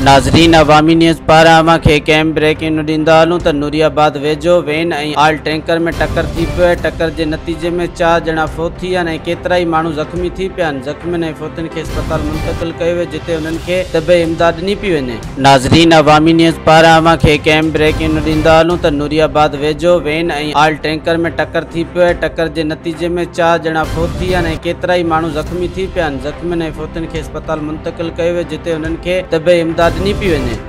नाज़रीन, अवामी न्यूज़ पारां अव्हांखे कंहिं ब्रेकिंग ॾींदा त नूरियाबाद वेझो वेन आल टैंकर में पियो आहे। टकर जे नतीजे में चारि ॼणा फोत थी केतिरा ई माण्हू ज़ख़्मी थी पिया ज़ख़्मियुनि ऐं फोतुनि खे अस्पताल मुंतक़िल कयो जिते उन्हनि खे तबे इमदाद ॾिनी पई वञे। नाज़रीन, अवामी न्यूज़ पारां अव्हांखे कंहिं ब्रेकिंग ॾींदा त नूरियाबाद वेझो वेन आल टैंकर में पियो आहे। टकर जे नतीजे में चारि ॼणा फोत थी केतिरा ई माण्हू ज़ख़्मी थी पिया ज़ख़्मियुनि ऐं फोतुनि खे अस्पताल मुंतक़िल कयो जिते उन्हनि खे तबे इमदाद ॾिनी पई वञे